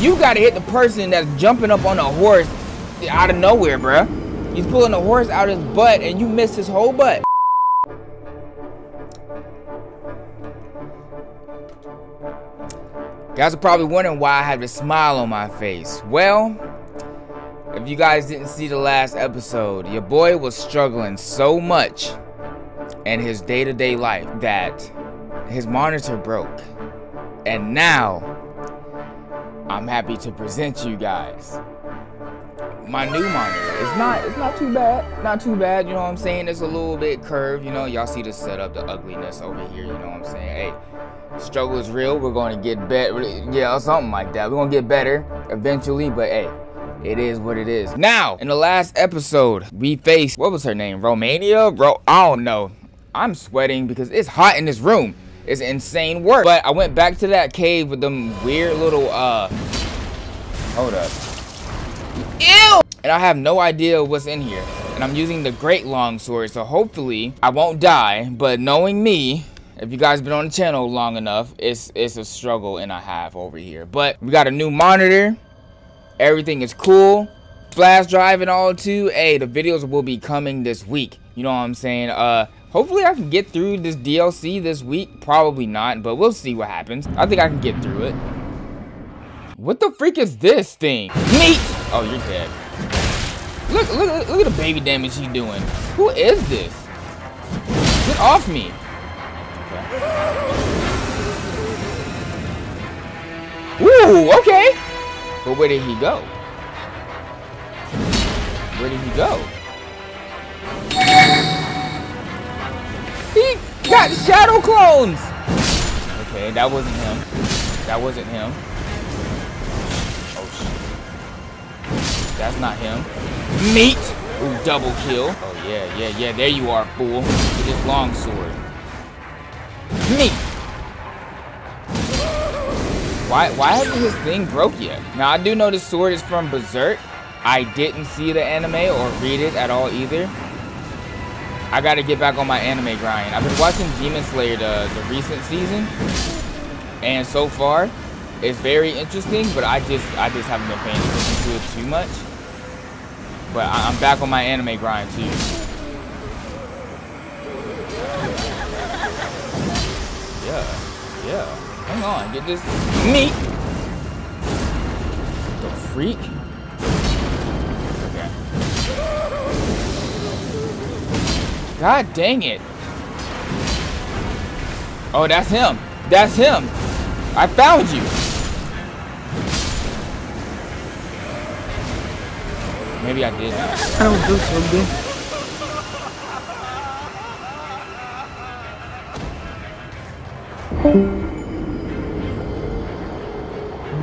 You gotta hit the person that's jumping up on a horse out of nowhere, bruh. He's pulling the horse out of his butt and you missed his whole butt. Guys are probably wondering why I have a smile on my face. Well, if you guys didn't see the last episode, your boy was struggling so much in his day-to-day life that his monitor broke. And now, I'm happy to present you guys my new monitor. It's not it's not too bad. Not too bad, you know what I'm saying? It's a little bit curved, you know. Y'all see the setup, the ugliness over here, you know what I'm saying? Hey, struggle is real. We're going to get better. Yeah, something like that. We're going to get better eventually, but hey, it is what it is. Now, in the last episode, we faced, what was her name? Romania? Ro I don't know. I'm sweating because it's hot in this room. It's insane work. But I went back to that cave with them weird little, uh, hold up. Ew! And I have no idea what's in here. And I'm using the great long sword, so hopefully I won't die. But knowing me, if you guys have been on the channel long enough, it's it's a struggle and a half over here. But we got a new monitor. Everything is cool. Flash drive and all too. Hey, the videos will be coming this week. You know what I'm saying? Uh, hopefully I can get through this DLC this week. Probably not, but we'll see what happens. I think I can get through it. What the freak is this thing? Meat! Oh, you're dead. Look, look, look at the baby damage he's doing. Who is this? Get off me. Ooh, okay. But where did he go? Where did he go? He got shadow clones! Okay, that wasn't him. That wasn't him. Oh, shit. That's not him. Meat! Ooh, double kill. Oh, yeah, yeah, yeah. There you are, fool. With his long sword. Meat! Why, why hasn't his thing broke yet? Now, I do know this sword is from Berserk. I didn't see the anime or read it at all either. I gotta get back on my anime grind. I've been watching Demon Slayer the, the recent season. And so far, it's very interesting, but I just I just haven't been paying attention to it too much. But I, I'm back on my anime grind too. Yeah, yeah. Hang on, get this meat. The freak? God dang it. Oh, that's him. That's him. I found you. Maybe I did. I don't do something.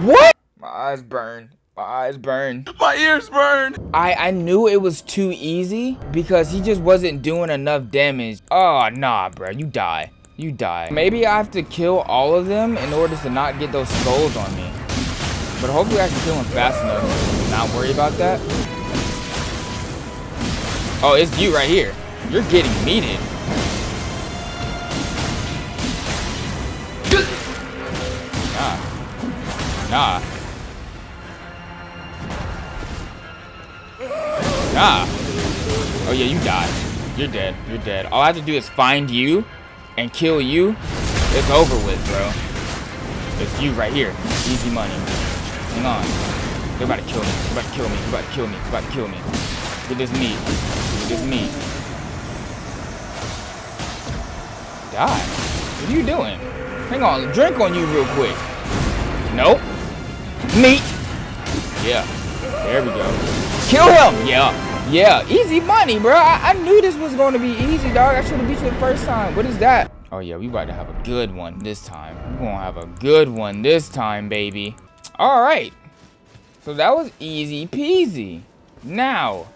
What? My eyes burn. My eyes burn. My ears burn. I, I knew it was too easy because he just wasn't doing enough damage. Oh, nah, bro. You die. You die. Maybe I have to kill all of them in order to not get those skulls on me. But hopefully I can kill him fast enough to not worry about that. Oh, it's you right here. You're getting meated. Nah. Nah. Nah. Oh yeah, you died. You're dead. You're dead. All I have to do is find you and kill you. It's over with, bro. It's you right here. Easy money. Hang on. They're about to kill me. They're about to kill me. They're about to kill me. They're about to kill me. Get this meat. This meat. Die. What are you doing? Hang on. Drink on you real quick. Nope. Meat. Yeah. There we go. Kill him. Yeah. Yeah. Easy money, bro. I, I knew this was going to be easy, dog. I should have beat you the first time. What is that? Oh, yeah. We about to have a good one this time. We're going to have a good one this time, baby. All right. So that was easy peasy. Now,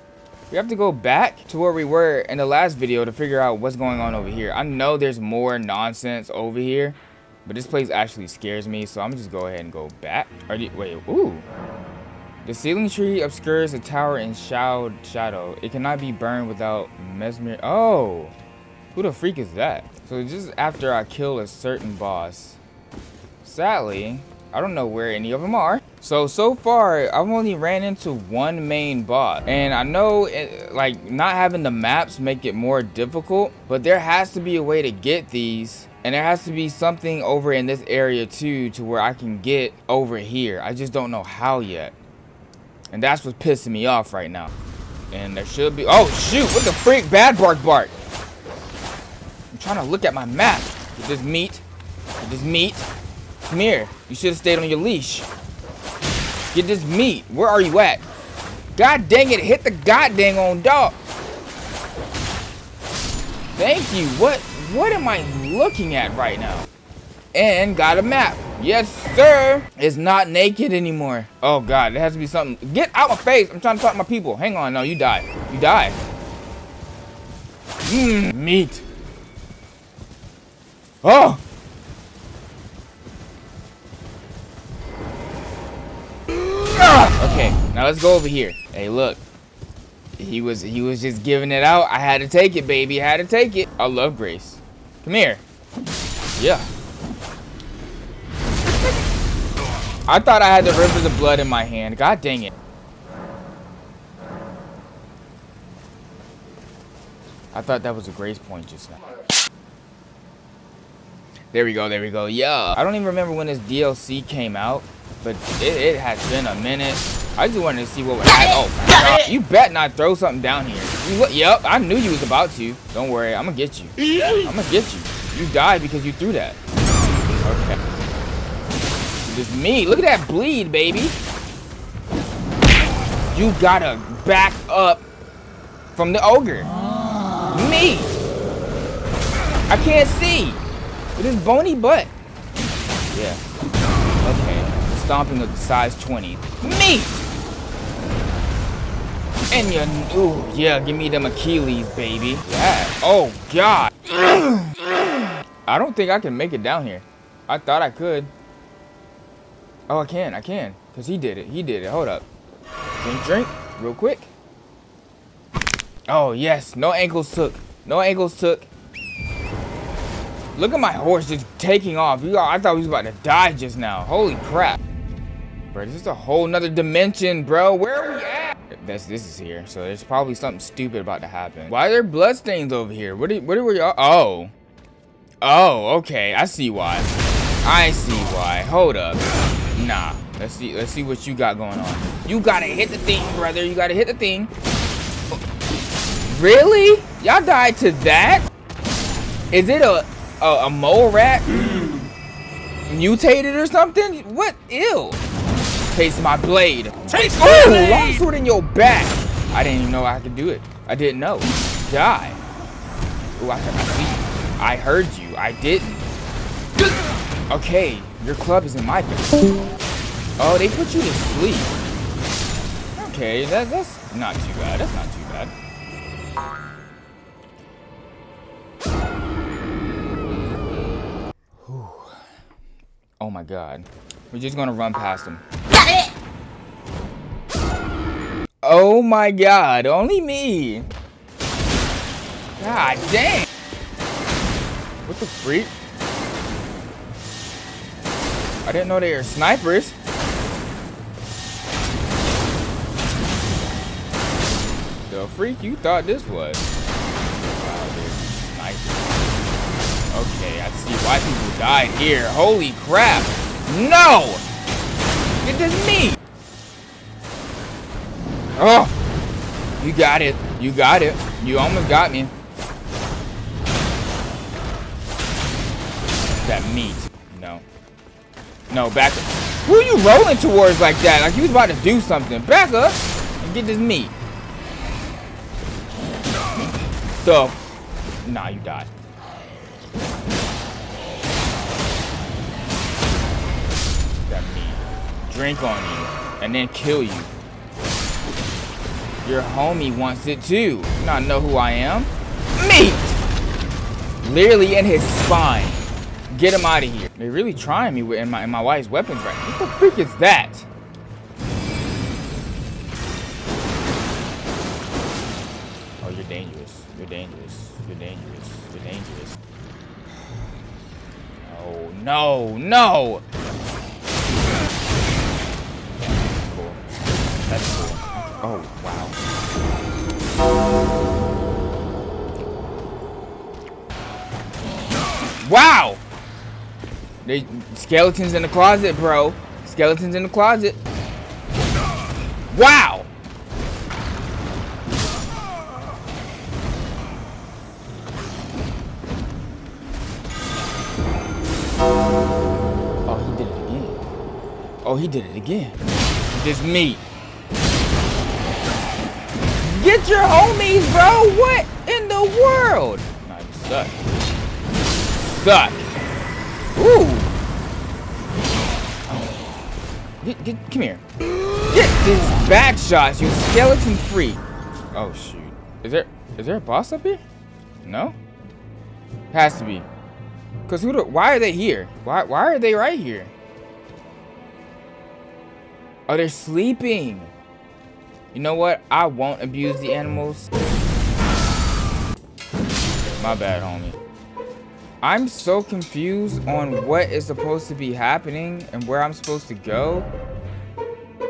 we have to go back to where we were in the last video to figure out what's going on over here. I know there's more nonsense over here. But this place actually scares me, so I'm just go ahead and go back. Are you, wait, ooh. The ceiling tree obscures the tower in shadow. It cannot be burned without Messmer. Oh, who the freak is that? So just after I kill a certain boss. Sadly, I don't know where any of them are. So, so far, I've only ran into one main boss. And I know, it, like, not having the maps make it more difficult. But there has to be a way to get these. And there has to be something over in this area, too, to where I can get over here. I just don't know how yet. And that's what's pissing me off right now. And there should be... Oh, shoot! What the freak? Bad bark bark! I'm trying to look at my map. Get this meat. Get this meat. Come here. You should have stayed on your leash. Get this meat. Where are you at? God dang it. Hit the god dang on dog. Thank you. What what am I looking at right now? And got a map. Yes, sir. It's not naked anymore. Oh, God. It has to be something. Get out my face. I'm trying to talk to my people. Hang on. No, you die. You die. Mmm, meat. Oh! Okay, now let's go over here. Hey, look. He was he was just giving it out. I had to take it, baby. I had to take it. I love Grace. Come here. Yeah. I thought I had the rivers of blood in my hand. God dang it. I thought that was a grace point just now. There we go, there we go. Yeah. I don't even remember when this DLC came out, but it, it has been a minute. I just wanted to see what would happen. Oh, my God. You bet not throw something down here. You, yep, I knew you was about to. Don't worry, I'm gonna get you. I'm gonna get you. You died because you threw that. Okay. This me. Look at that bleed, baby. You gotta back up from the ogre. Me. I can't see. With his bony butt. Yeah. Okay. Stomping the size 20. Me. And you, ooh, yeah, give me them Achilles, baby. Yeah. Oh, God. I don't think I can make it down here. I thought I could. Oh, I can, I can. Because he did it, he did it. Hold up. Drink, drink, real quick. Oh, yes, no ankles took. No ankles took. Look at my horse just taking off. You, I thought he was about to die just now. Holy crap. Bro, this is a whole nother dimension, bro. Where are we at? That's, this is here, so there's probably something stupid about to happen. Why are there bloodstains over here? What are, what are we, uh, oh. Oh, okay, I see why. I see why. Hold up. Nah. Let's see. Let's see what you got going on. You gotta hit the thing, brother. You gotta hit the thing. Really? Y'all died to that? Is it a a, a mole rat mutated or something? What? Ew. Taste my blade. Taste my Ooh, long sword in your back. I didn't even know I could do it. I didn't know. Die. Ooh, I, I see you. I heard you. I didn't. Okay, your club is in my bed. Oh, they put you to sleep. Okay, that, that's not too bad. That's not too bad. Whew. Oh my god. We're just gonna run past it! Oh my god, only me. God dang. What the freak? I didn't know they were snipers. The freak you thought this was? Wow, snipers. Okay, I see why people died here. Holy crap! No! It is me! Oh! You got it. You got it. You almost got me. That meat. No. Back up. Who are you rolling towards like that? Like you was about to do something. Back up and get this meat. So, nah, you died. That meat. Drink on you and then kill you. Your homie wants it too. Not know who I am? Meat! Literally in his spine. Get him out of here. They're really trying me with and my, and my wife's weapons right now. What the freak is that? Oh, you're dangerous. You're dangerous. You're dangerous. You're dangerous. No, no, no! That's cool. That's cool. Oh, wow. Wow! They skeletons in the closet, bro. Skeletons in the closet. Wow! Oh, he did it again. Oh, he did it again. This me. Get your homies, bro. What in the world? Suck. Suck. Ooh. Get, get, come here. Get these back shots, you skeleton freak. Oh shoot. Is there is there a boss up here? No? Has to be. Cause who? Do, why are they here? Why? Why are they right here? Oh, they're sleeping. You know what? I won't abuse the animals. My bad, homie. I'm so confused on what is supposed to be happening and where I'm supposed to go.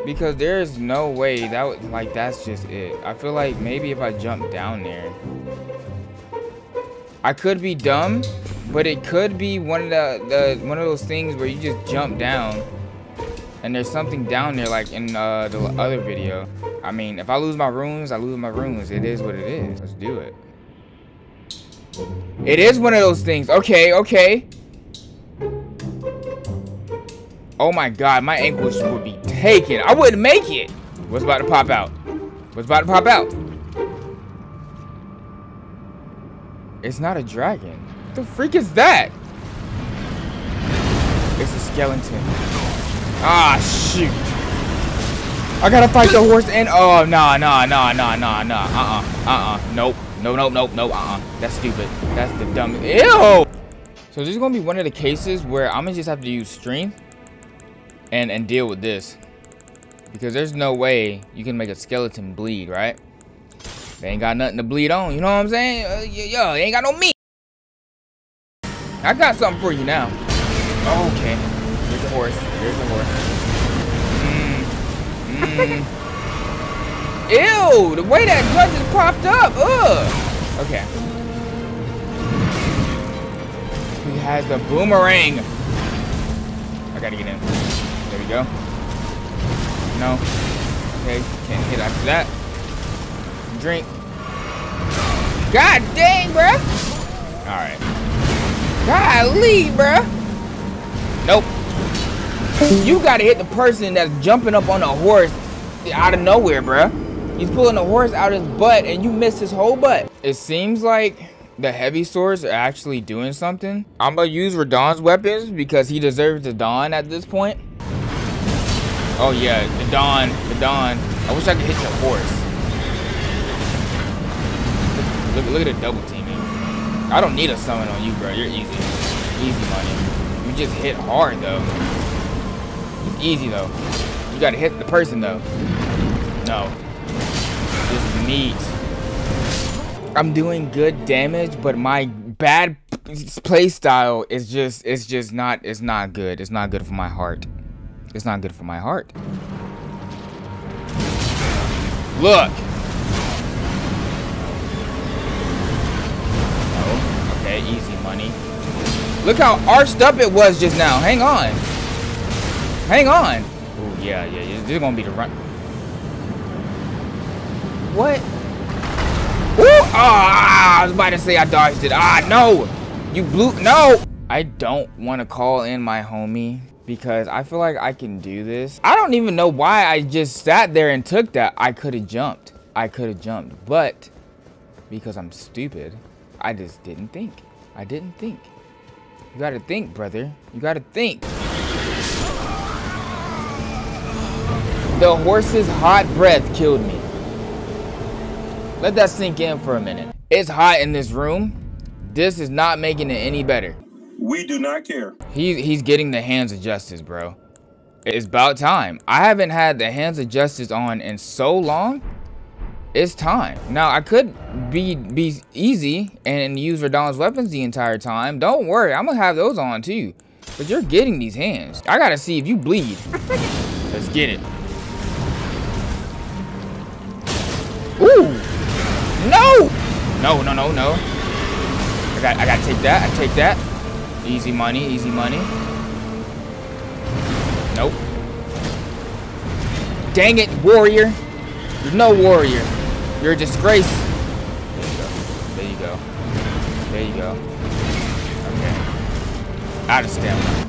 Because there is no way that would, like, that's just it. I feel like maybe if I jump down there. I could be dumb, but it could be one of the, the one of those things where you just jump down and there's something down there like in uh, the other video. I mean, if I lose my runes, I lose my runes. It is what it is. Let's do it. It is one of those things. Okay, okay. Oh my god, my ankles would be taken. I wouldn't make it. What's about to pop out? What's about to pop out? It's not a dragon. What the freak is that? It's a skeleton. Ah, shoot. I gotta fight the horse and oh nah nah nah nah nah nah uh uh uh uh nope no no, no, no, uh uh that's stupid. That's the dumb ew! So this is gonna be one of the cases where I'm gonna just have to use strength and and deal with this. Because there's no way you can make a skeleton bleed right? They ain't got nothing to bleed on you know what I'm saying? Uh, yo they ain't got no meat. I got something for you now. Okay. Here's the horse. Here's the horse. Mm. Ew, the way that gun just popped up. Ugh. Okay. He has a boomerang. I gotta get in. There we go. No. Okay, can't hit after that. Drink. God dang, bruh. Alright. Golly, bruh. Nope. You gotta hit the person that's jumping up on a horse out of nowhere, bruh. He's pulling the horse out of his butt and you missed his whole butt. It seems like the heavy swords are actually doing something. I'm gonna use Radahn's weapons because he deserves the Dawn at this point. Oh yeah, the Dawn, the Dawn. I wish I could hit your horse. Look, look, look at the double teaming. I don't need a summon on you, bro. You're easy. Easy money. You just hit hard though. It's easy though. You gotta hit the person though. No. Neat. I'm doing good damage, but my bad play style is just it's just not it's not good. It's not good for my heart. It's not good for my heart. Look. Oh, okay, easy money. Look how arched up it was just now. Hang on. Hang on. Oh yeah, yeah, yeah. This is gonna be the run. What? Ooh! Ah, I was about to say I dodged it. Ah, no! You blew. No! I don't want to call in my homie because I feel like I can do this. I don't even know why I just sat there and took that. I could have jumped. I could have jumped. But because I'm stupid, I just didn't think. I didn't think. You gotta think, brother. You gotta think. The horse's hot breath killed me. Let that sink in for a minute. It's hot in this room. This is not making it any better. We do not care. He's he's getting the hands of justice, bro. It's about time. I haven't had the hands of justice on in so long. It's time. Now I could be be easy and use Radahn's weapons the entire time. Don't worry, I'm gonna have those on too. But you're getting these hands. I gotta see if you bleed. Let's get it. No! No, no, no. I got I gotta take that. I take that. Easy money, easy money. Nope. Dang it, warrior. You're no warrior. You're a disgrace. There you go. There you go. There you go. Okay. Out of stamina.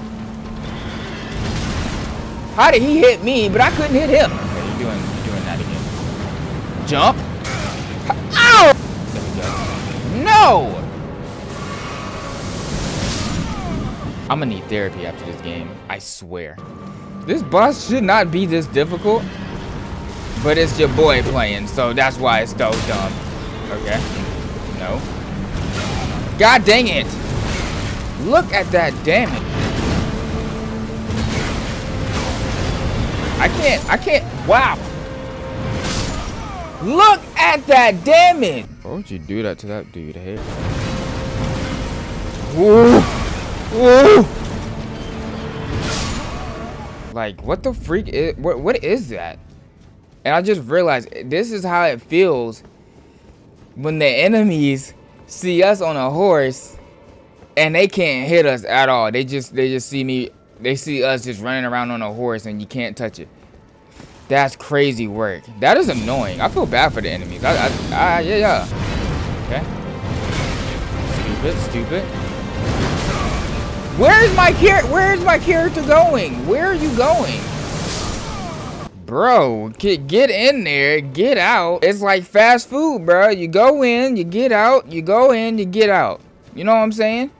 How did he hit me, but I couldn't hit him? Okay, you're doing, you're doing that again. Jump. No! I'm gonna need therapy after this game. I swear. This boss should not be this difficult. But it's your boy playing, so that's why it's so dumb. Okay. No. God dang it! Look at that damage. I can't, I can't, wow. Look at that damage! Why would you do that to that dude, hey? Like, what the freak is, what, what is that? And I just realized this is how it feels when the enemies see us on a horse and they can't hit us at all. They just they just see me they see us just running around on a horse and you can't touch it. That's crazy work. That is annoying. I feel bad for the enemies. I, I, I yeah, yeah. Okay. Stupid, stupid. Where's my char Where's my character going? Where are you going? Bro, get in there, get out. It's like fast food, bro. You go in, you get out, you go in, you get out. You know what I'm saying?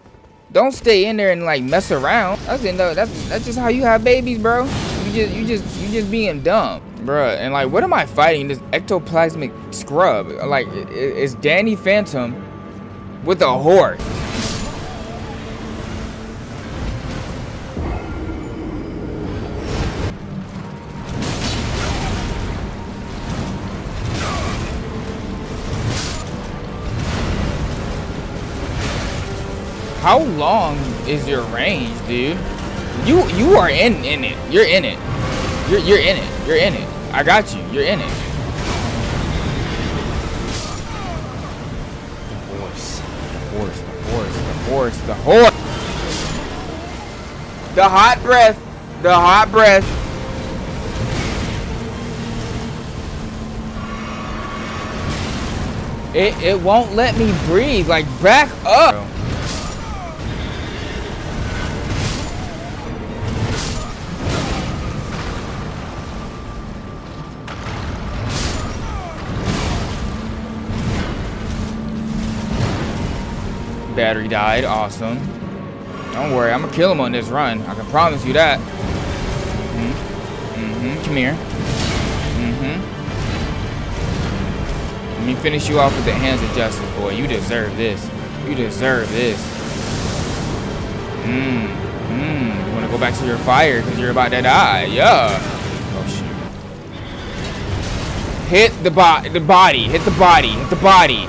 Don't stay in there and like mess around. That's that's that's just how you have babies, bro. You just you just you just being dumb, bro. And like, what am I fighting? This ectoplasmic scrub. Like, it's Danny Phantom with a horse. How long is your range, dude? You you are in in it. You're in it. You're you're in it. You're in it. I got you. You're in it. The horse. The horse. The horse. The horse. The horse. The hot breath. The hot breath. It, it won't let me breathe. Like, back up. Battery died. Awesome. Don't worry, I'm gonna kill him on this run. I can promise you that. Mm-hmm. Mm-hmm. Come here. Mm-hmm. Let me finish you off with the hands of justice, boy. You deserve this. You deserve this. Mmm. Mmm. You wanna go back to your fire because you're about to die. Yeah. Oh shit. Hit the body. The body. Hit the body. Hit the body.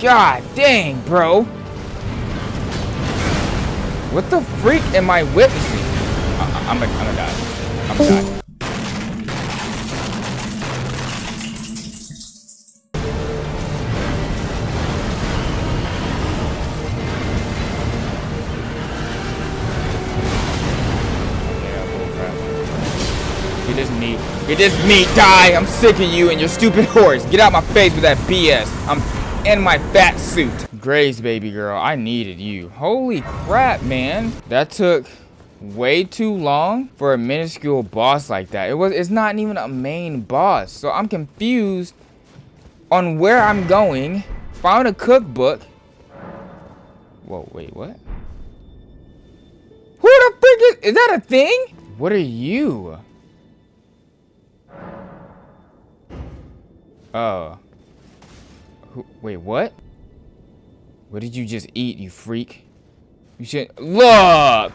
God dang, bro. What the freak am I witnessing? I am gonna, I'm gonna die. I'm gonna die. Get this meat. Get this meat. Die. I'm sick of you and your stupid horse. Get out my face with that BS. I'm in my fat suit. Grace, baby girl, I needed you. Holy crap, man. That took way too long for a minuscule boss like that. It was it's not even a main boss. So I'm confused on where I'm going. Found a cookbook. Whoa, wait, what? Who the frick is, is that a thing? What are you? Oh. Who, wait, what? What did you just eat, you freak? You should- LOOK!